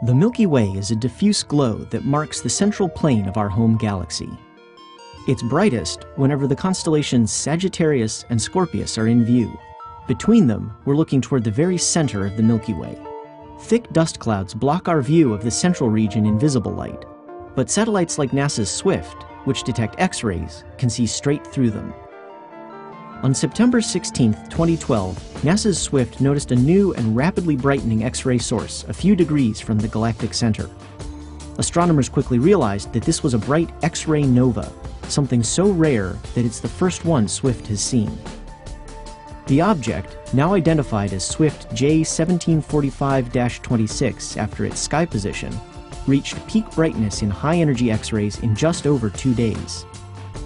The Milky Way is a diffuse glow that marks the central plane of our home galaxy. It's brightest whenever the constellations Sagittarius and Scorpius are in view. Between them, we're looking toward the very center of the Milky Way. Thick dust clouds block our view of the central region in visible light, but satellites like NASA's SWIFT, which detect X-rays, can see straight through them. On September 16, 2012, NASA's SWIFT noticed a new and rapidly brightening X-ray source a few degrees from the galactic center. Astronomers quickly realized that this was a bright X-ray nova, something so rare that it's the first one SWIFT has seen. The object, now identified as Swift J1745-26 after its sky position, reached peak brightness in high-energy X-rays in just over two days.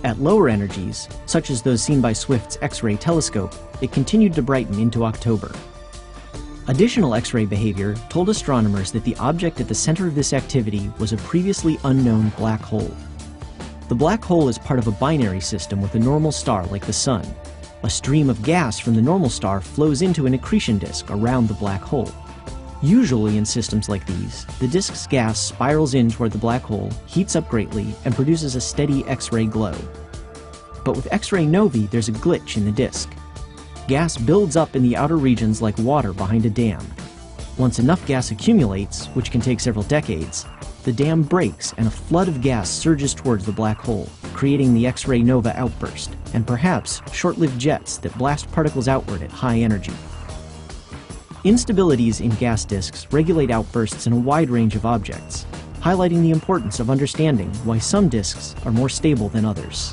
At lower energies, such as those seen by Swift's X-ray telescope, it continued to brighten into October. Additional X-ray behavior told astronomers that the object at the center of this activity was a previously unknown black hole. The black hole is part of a binary system with a normal star like the Sun. A stream of gas from the normal star flows into an accretion disk around the black hole. Usually in systems like these, the disk's gas spirals in toward the black hole, heats up greatly, and produces a steady X-ray glow. But with X-ray novae, there's a glitch in the disk. Gas builds up in the outer regions like water behind a dam. Once enough gas accumulates, which can take several decades, the dam breaks and a flood of gas surges towards the black hole, creating the X-ray nova outburst, and perhaps short-lived jets that blast particles outward at high energy. Instabilities in gas disks regulate outbursts in a wide range of objects, highlighting the importance of understanding why some disks are more stable than others.